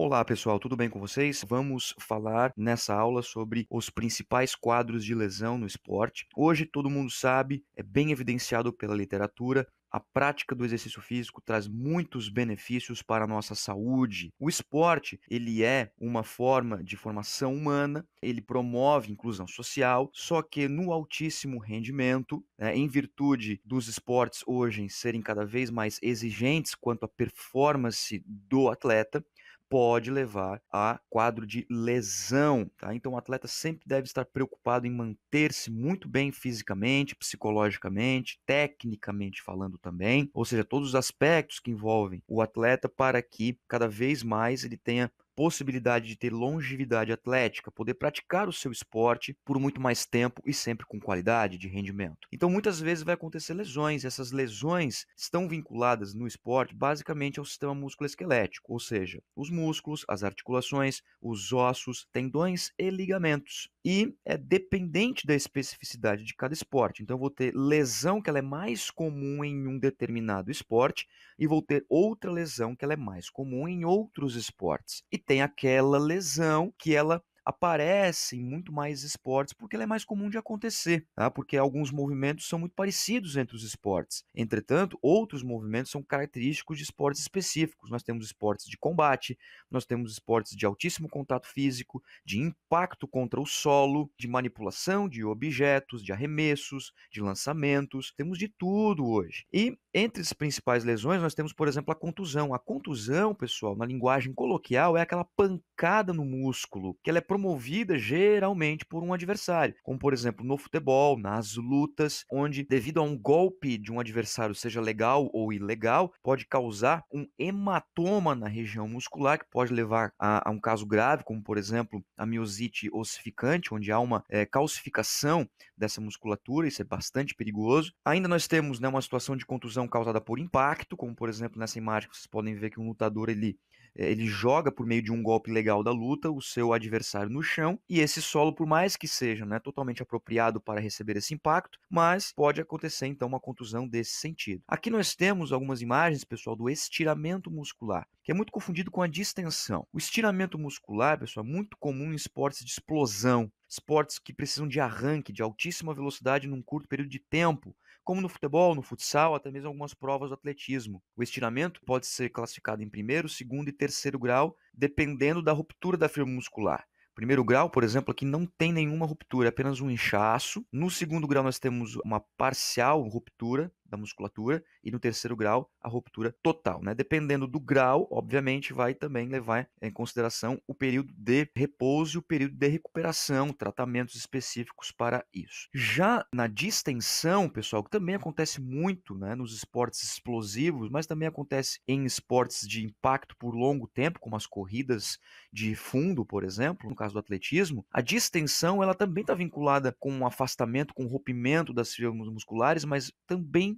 Olá pessoal, tudo bem com vocês? Vamos falar nessa aula sobre os principais quadros de lesão no esporte. Hoje todo mundo sabe, é bem evidenciado pela literatura, a prática do exercício físico traz muitos benefícios para a nossa saúde. O esporte, ele é uma forma de formação humana, ele promove inclusão social, só que no altíssimo rendimento, né, em virtude dos esportes hoje serem cada vez mais exigentes quanto à performance do atleta, pode levar a quadro de lesão, tá? Então o atleta sempre deve estar preocupado em manter-se muito bem fisicamente, psicologicamente, tecnicamente falando também, ou seja, todos os aspectos que envolvem o atleta para que cada vez mais ele tenha possibilidade de ter longevidade atlética, poder praticar o seu esporte por muito mais tempo e sempre com qualidade de rendimento. Então, muitas vezes vai acontecer lesões, essas lesões estão vinculadas no esporte basicamente ao sistema músculo-esquelético, ou seja, os músculos, as articulações, os ossos, tendões e ligamentos. E é dependente da especificidade de cada esporte. Então, eu vou ter lesão que ela é mais comum em um determinado esporte e vou ter outra lesão que ela é mais comum em outros esportes. E tem aquela lesão que ela aparece em muito mais esportes porque ela é mais comum de acontecer, tá? porque alguns movimentos são muito parecidos entre os esportes. Entretanto, outros movimentos são característicos de esportes específicos. Nós temos esportes de combate, nós temos esportes de altíssimo contato físico, de impacto contra o solo, de manipulação de objetos, de arremessos, de lançamentos, temos de tudo hoje. E entre as principais lesões, nós temos, por exemplo, a contusão. A contusão, pessoal, na linguagem coloquial, é aquela pancada no músculo, que ela é promovida geralmente por um adversário, como por exemplo no futebol, nas lutas, onde devido a um golpe de um adversário, seja legal ou ilegal, pode causar um hematoma na região muscular, que pode levar a, a um caso grave, como por exemplo a miosite ossificante, onde há uma é, calcificação dessa musculatura, isso é bastante perigoso. Ainda nós temos né, uma situação de contusão causada por impacto, como por exemplo nessa imagem vocês podem ver que um lutador ele, ele joga por meio de um golpe legal da luta o seu adversário no chão e esse solo, por mais que seja né, totalmente apropriado para receber esse impacto, mas pode acontecer então uma contusão desse sentido. Aqui nós temos algumas imagens, pessoal, do estiramento muscular, que é muito confundido com a distensão. O estiramento muscular, pessoal, é muito comum em esportes de explosão, esportes que precisam de arranque, de altíssima velocidade num curto período de tempo, como no futebol, no futsal, até mesmo algumas provas do atletismo. O estiramento pode ser classificado em primeiro, segundo e terceiro grau, dependendo da ruptura da fibra muscular. Primeiro grau, por exemplo, aqui não tem nenhuma ruptura, é apenas um inchaço. No segundo grau, nós temos uma parcial ruptura da musculatura e no terceiro grau a ruptura total, né? Dependendo do grau, obviamente vai também levar em consideração o período de repouso e o período de recuperação, tratamentos específicos para isso. Já na distensão, pessoal, que também acontece muito, né, nos esportes explosivos, mas também acontece em esportes de impacto por longo tempo, como as corridas de fundo, por exemplo, no caso do atletismo, a distensão ela também está vinculada com um afastamento, com um rompimento das fibras musculares, mas também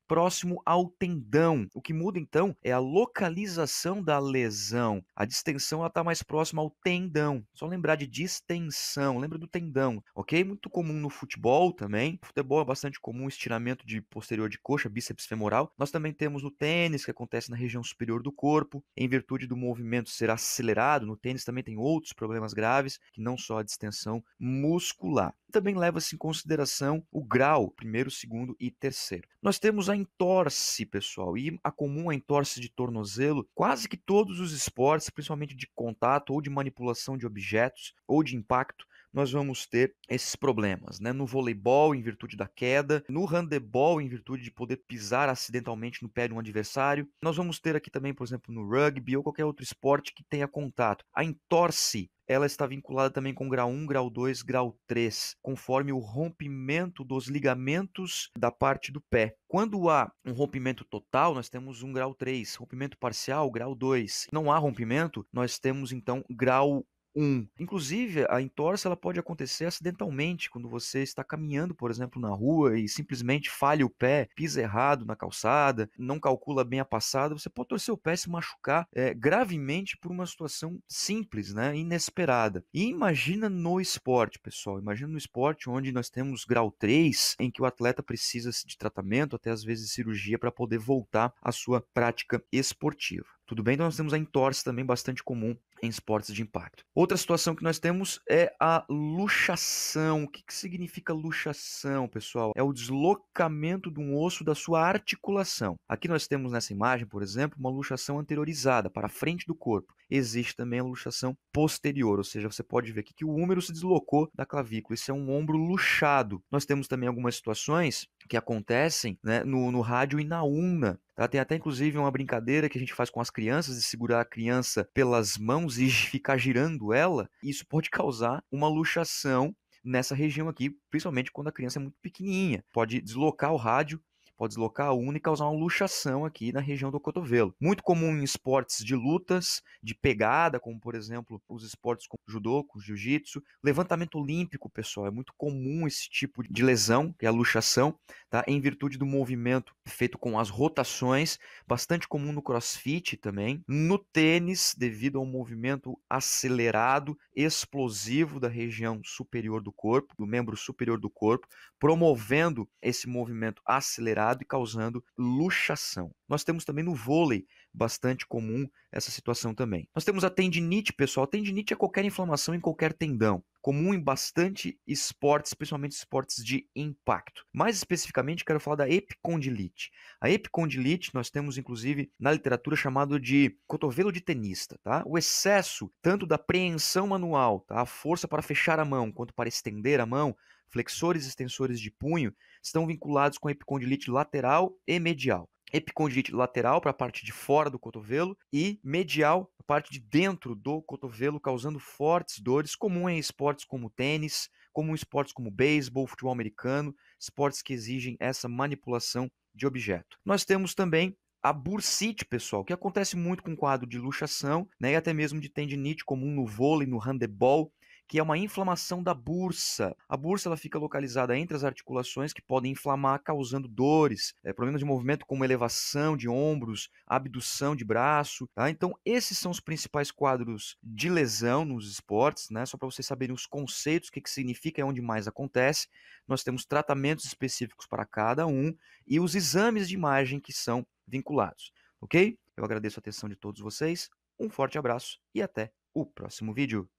próximo ao tendão. O que muda então é a localização da lesão. A distensão está mais próxima ao tendão. Só lembrar de distensão, lembra do tendão, ok? Muito comum no futebol também. No futebol é bastante comum estiramento de posterior de coxa, bíceps femoral. Nós também temos no tênis, que acontece na região superior do corpo, em virtude do movimento ser acelerado. No tênis também tem outros problemas graves, que não só a distensão muscular. Também leva-se em consideração o grau, primeiro, segundo e terceiro. Nós temos a entorse, pessoal, e a comum a entorse de tornozelo, quase que todos os esportes, principalmente de contato ou de manipulação de objetos ou de impacto, nós vamos ter esses problemas, né? No voleibol, em virtude da queda, no handebol, em virtude de poder pisar acidentalmente no pé de um adversário. Nós vamos ter aqui também, por exemplo, no rugby ou qualquer outro esporte que tenha contato. A entorse ela está vinculada também com grau 1, grau 2, grau 3, conforme o rompimento dos ligamentos da parte do pé. Quando há um rompimento total, nós temos um grau 3, rompimento parcial, grau 2. Não há rompimento, nós temos então grau um. Inclusive, a entorse ela pode acontecer acidentalmente, quando você está caminhando, por exemplo, na rua e simplesmente falha o pé, pisa errado na calçada, não calcula bem a passada, você pode torcer o pé e se machucar é, gravemente por uma situação simples, né, inesperada. E imagina no esporte, pessoal, imagina no esporte onde nós temos grau 3, em que o atleta precisa de tratamento, até às vezes cirurgia, para poder voltar à sua prática esportiva. Tudo bem? Então nós temos a entorse também bastante comum em esportes de impacto. Outra situação que nós temos é a luxação. O que, que significa luxação, pessoal? É o deslocamento de um osso da sua articulação. Aqui nós temos nessa imagem, por exemplo, uma luxação anteriorizada para a frente do corpo. Existe também a luxação posterior, ou seja, você pode ver aqui que o húmero se deslocou da clavícula. Isso é um ombro luxado. Nós temos também algumas situações que acontecem né, no, no rádio e na una. Tá? Tem até inclusive uma brincadeira que a gente faz com as crianças de segurar a criança pelas mãos e ficar girando ela. Isso pode causar uma luxação nessa região aqui, principalmente quando a criança é muito pequenininha. Pode deslocar o rádio pode deslocar a una e causar uma luxação aqui na região do cotovelo. Muito comum em esportes de lutas, de pegada, como por exemplo os esportes como judô, jiu-jitsu, levantamento olímpico, pessoal, é muito comum esse tipo de lesão, que é a luxação, tá? Em virtude do movimento feito com as rotações, bastante comum no crossfit também, no tênis, devido ao movimento acelerado, explosivo da região superior do corpo, do membro superior do corpo, promovendo esse movimento acelerado e causando luxação. Nós temos também no vôlei bastante comum essa situação também. Nós temos a tendinite, pessoal. A tendinite é qualquer inflamação em qualquer tendão, comum em bastante esportes, principalmente esportes de impacto. Mais especificamente, quero falar da epicondilite. A epicondilite nós temos inclusive na literatura chamado de cotovelo de tenista, tá? O excesso tanto da preensão manual, tá? A força para fechar a mão quanto para estender a mão flexores e extensores de punho estão vinculados com epicondilite lateral e medial. Epicondilite lateral para a parte de fora do cotovelo e medial, a parte de dentro do cotovelo, causando fortes dores, comum em esportes como tênis, comum em esportes como beisebol, futebol americano, esportes que exigem essa manipulação de objeto. Nós temos também a bursite, pessoal, que acontece muito com quadro de luxação, né, e até mesmo de tendinite comum no vôlei, no handebol, que é uma inflamação da bursa. A bursa ela fica localizada entre as articulações que podem inflamar, causando dores, é, problemas de movimento como elevação de ombros, abdução de braço. Tá? Então, esses são os principais quadros de lesão nos esportes, né? só para vocês saberem os conceitos, o que, que significa e onde mais acontece. Nós temos tratamentos específicos para cada um e os exames de imagem que são vinculados. Ok? Eu agradeço a atenção de todos vocês, um forte abraço e até o próximo vídeo.